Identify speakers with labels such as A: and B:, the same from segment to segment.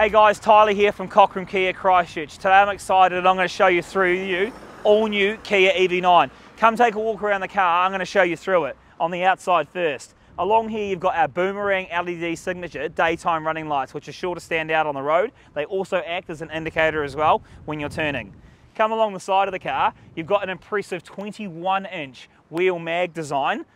A: Hey guys, Tyler here from Cockram Kia Christchurch. Today I'm excited and I'm going to show you through you all new Kia EV9. Come take a walk around the car, I'm going to show you through it on the outside first. Along here you've got our Boomerang LED signature daytime running lights which are sure to stand out on the road. They also act as an indicator as well when you're turning. Come along the side of the car, you've got an impressive 21 inch wheel mag design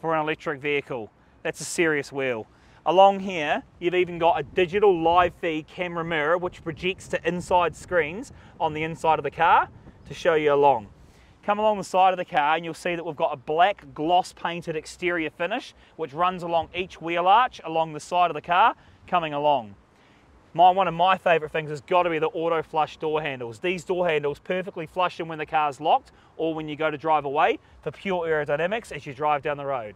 A: for an electric vehicle. That's a serious wheel. Along here, you've even got a digital live feed camera mirror which projects to inside screens on the inside of the car to show you along. Come along the side of the car and you'll see that we've got a black gloss painted exterior finish which runs along each wheel arch along the side of the car coming along. My, one of my favourite things has got to be the auto flush door handles. These door handles perfectly flush in when the car's locked or when you go to drive away for pure aerodynamics as you drive down the road.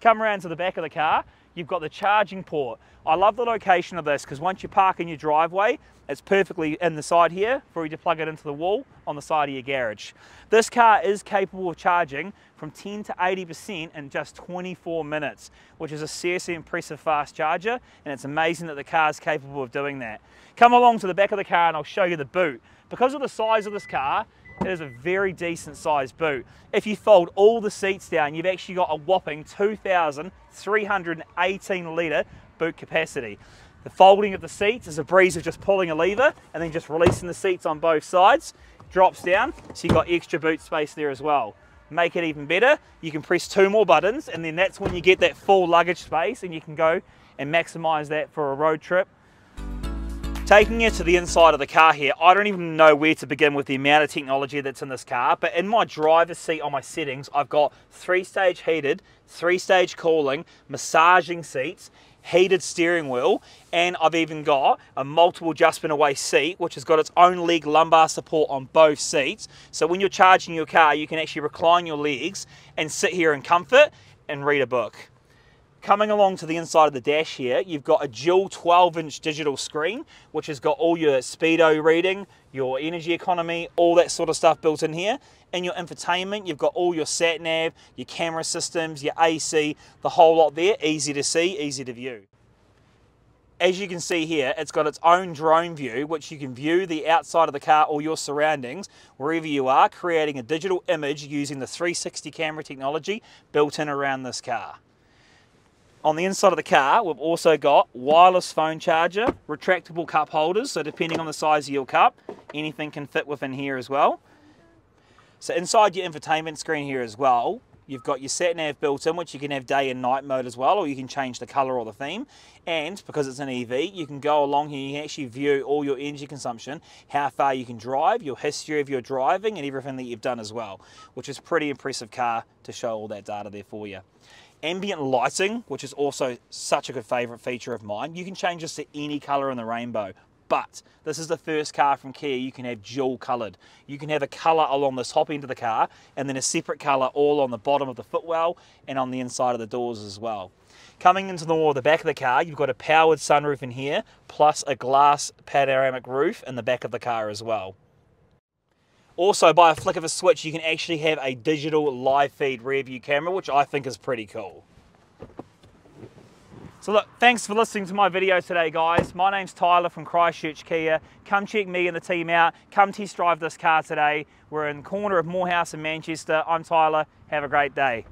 A: Come around to the back of the car you've got the charging port. I love the location of this because once you park in your driveway, it's perfectly in the side here for you to plug it into the wall on the side of your garage. This car is capable of charging from 10 to 80% in just 24 minutes, which is a seriously impressive fast charger, and it's amazing that the car is capable of doing that. Come along to the back of the car and I'll show you the boot. Because of the size of this car, it is a very decent sized boot. If you fold all the seats down, you've actually got a whopping 2,318 litre boot capacity. The folding of the seats is a breeze of just pulling a lever and then just releasing the seats on both sides. Drops down, so you've got extra boot space there as well. Make it even better, you can press two more buttons and then that's when you get that full luggage space and you can go and maximize that for a road trip Taking it to the inside of the car here, I don't even know where to begin with the amount of technology that's in this car, but in my driver's seat on my settings, I've got three-stage heated, three-stage cooling, massaging seats, heated steering wheel, and I've even got a multiple adjustment away seat, which has got its own leg lumbar support on both seats. So when you're charging your car, you can actually recline your legs and sit here in comfort and read a book. Coming along to the inside of the dash here, you've got a dual 12 inch digital screen, which has got all your speedo reading, your energy economy, all that sort of stuff built in here. In your infotainment, you've got all your sat nav, your camera systems, your AC, the whole lot there, easy to see, easy to view. As you can see here, it's got its own drone view, which you can view the outside of the car or your surroundings wherever you are, creating a digital image using the 360 camera technology built in around this car. On the inside of the car, we've also got wireless phone charger, retractable cup holders, so depending on the size of your cup, anything can fit within here as well. So inside your infotainment screen here as well, you've got your sat nav built in, which you can have day and night mode as well, or you can change the color or the theme. And because it's an EV, you can go along here, you can actually view all your energy consumption, how far you can drive, your history of your driving, and everything that you've done as well, which is pretty impressive car to show all that data there for you ambient lighting, which is also such a good favorite feature of mine. You can change this to any color in the rainbow, but this is the first car from Kia you can have dual colored. You can have a color along this top end of the car and then a separate color all on the bottom of the footwell and on the inside of the doors as well. Coming into the wall of the back of the car, you've got a powered sunroof in here, plus a glass panoramic roof in the back of the car as well. Also, by a flick of a switch, you can actually have a digital live feed rear view camera, which I think is pretty cool. So look, thanks for listening to my video today, guys. My name's Tyler from Christchurch Kia. Come check me and the team out. Come test drive this car today. We're in the corner of Moorhouse in Manchester. I'm Tyler. Have a great day.